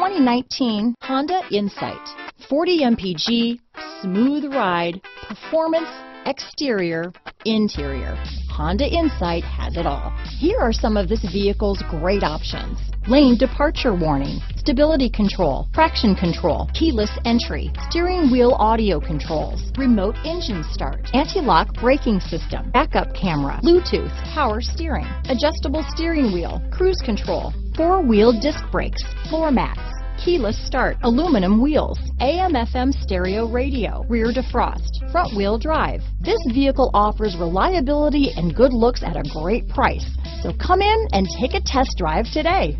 2019 Honda Insight. 40 mpg, smooth ride, performance, exterior, interior. Honda Insight has it all. Here are some of this vehicle's great options. Lane departure warning, stability control, traction control, keyless entry, steering wheel audio controls, remote engine start, anti-lock braking system, backup camera, Bluetooth, power steering, adjustable steering wheel, cruise control, four-wheel disc brakes, floor mats, keyless start, aluminum wheels, AM FM stereo radio, rear defrost, front wheel drive. This vehicle offers reliability and good looks at a great price. So come in and take a test drive today.